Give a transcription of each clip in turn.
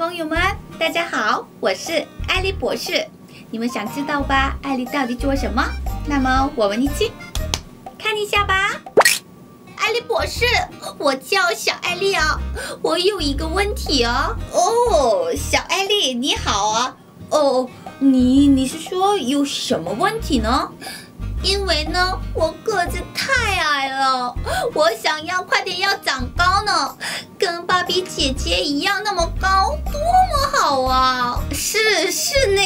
朋友们，大家好，我是艾丽博士。你们想知道吧？艾丽到底做什么？那么我们一起看一下吧。艾丽博士，我叫小艾丽啊，我有一个问题啊。哦，小艾丽，你好啊。哦，你你是说有什么问题呢？因为呢，我个子太矮了，我想要快点要长高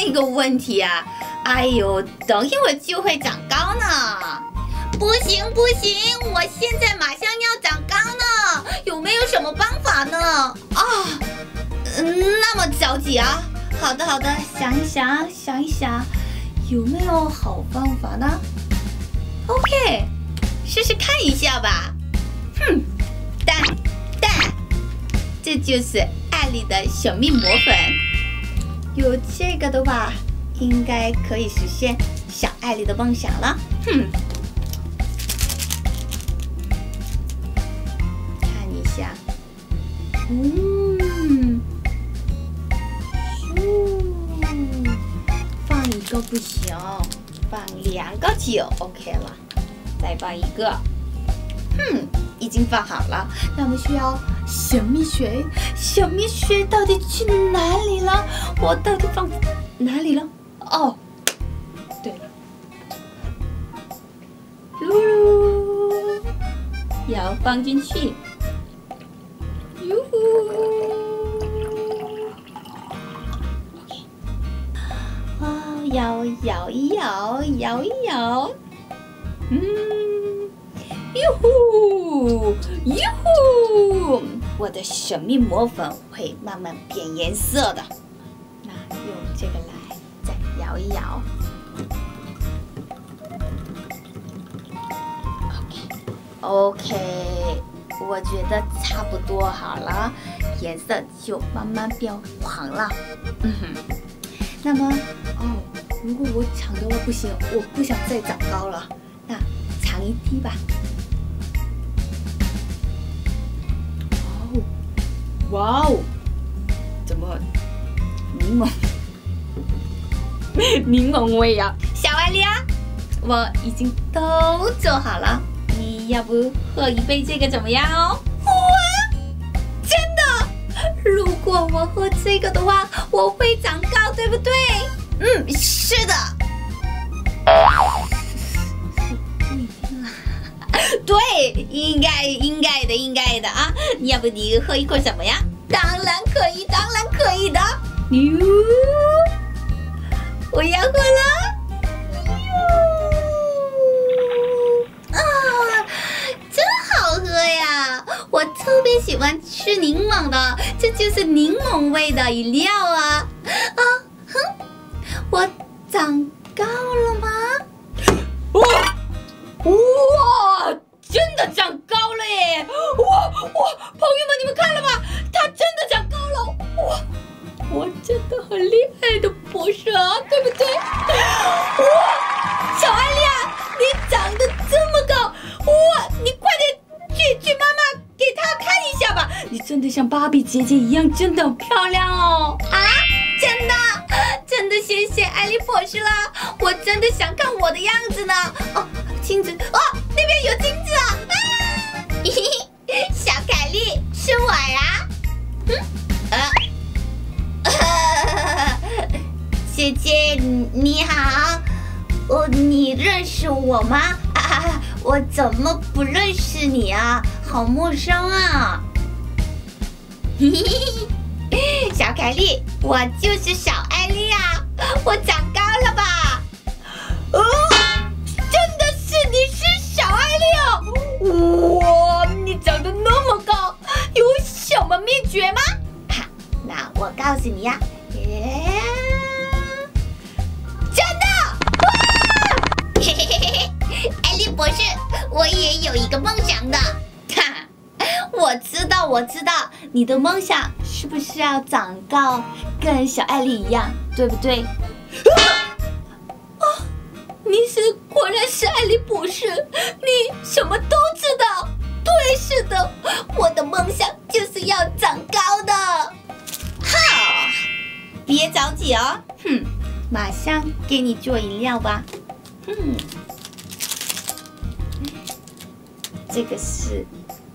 是那个问题啊！哎呦，等一会儿就会长高呢。不行不行，我现在马上要长高呢，有没有什么办法呢？啊，嗯，那么着急啊？好的好的，想一想想一想，有没有好方法呢？OK，试试看一下吧。哼，蛋蛋，这就是艾丽的小面膜粉。有这个的话，应该可以实现小艾丽的梦想了。哼，看一下，嗯，放一个不行。放两个就 OK 了，再放一个，哼，已经放好了。那我们需要小蜜水，小蜜水到底去哪里了？我到底放哪里了？哦，对了，噜噜，要放进去，哟呼。摇摇一摇，摇一摇，嗯，哟呼，哟呼，我的神秘魔粉会慢慢变颜色的。那用这个来再摇一摇。OK，OK，我觉得差不多好了，颜色就慢慢变黄了。嗯哼，那么，哦。如果我抢的话不行，我不想再长高了，那尝一滴吧。哇哦，怎么柠檬 柠檬味呀？小艾丽啊，我已经都做好了，你要不喝一杯这个怎么样哦？哇，真的！如果我喝这个的话，我会长高，对不对？嗯，是的。应该应该的，应该的啊！要不你喝一口什么呀？当然可以，当然可以的。哟，我要喝了。哟，啊，真好喝呀！我特别喜欢吃柠檬的，这就是柠檬味的饮料啊。啊，哼我长高了吗？哇哇，像芭比姐姐一样，真的漂亮哦！啊，真的。真的谢谢艾丽博士啦！我真的想看我的样子呢。哦，镜子哦，那边有镜子啊！嘿嘿，小凯丽是我呀。嗯，呃，姐姐你好，我你认识我吗？啊，我怎么不认识你啊？好陌生啊！嘿嘿嘿，小凯丽，我就是小艾丽呀。我长高了吧？哦，真的是你是小艾丽哦！哇，你长得那么高，有什么秘诀吗？哈，那我告诉你呀，耶，真的！哇，嘿嘿嘿嘿嘿，艾丽博士，我也有一个梦想的。哈，我知道，我知道，你的梦想是不是要长高，跟小艾丽一样，对不对？啊！你是果然是艾丽博士，你什么都知道。对，是的，我的梦想就是要长高的。好，别着急哦，哼，马上给你做饮料吧。嗯，这个是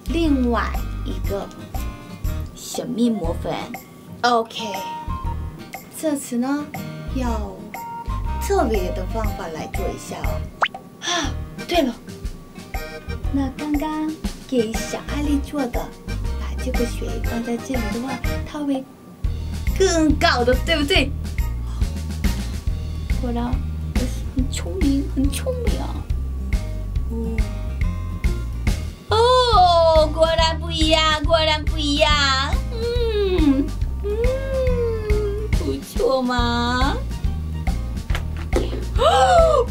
另外一个神秘魔粉。OK，这次呢要特别的方法来做一下哦。啊，对了，那刚刚给小艾丽做的，把这个水放在这里的话，它会更高的，对不对？果然，我是很聪明，很聪明啊！哦，一样，果然不一样。嗯嗯，不错嘛。哦。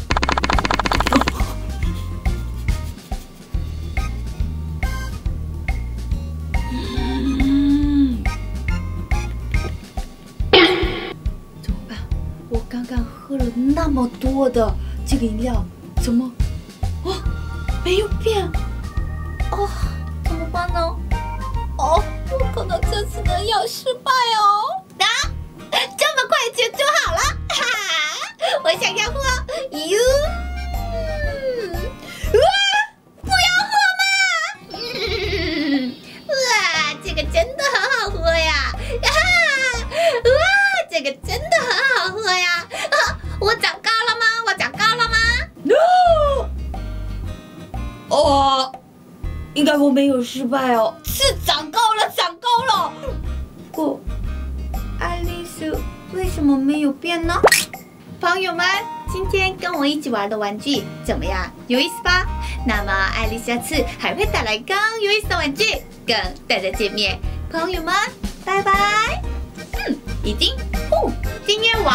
喝了那么多的这个饮料，怎么，哦，没有变，哦，这次的要失败哦。啊，这么快就做好了，哈，我想要喝，哟，哇，不要喝嘛，嗯，哇，这个真的很好喝呀，哈，哇，这个真的很好喝呀。我长高了吗？我长高了吗？No！哦，应该我没有失败哦，是长怎么没有变呢？朋友们今天跟我一起玩的玩具怎么样？有意思吧？那么艾莉下次还会带来更有意思的玩具跟大家见面。朋友们拜拜。嗯一定哦今天我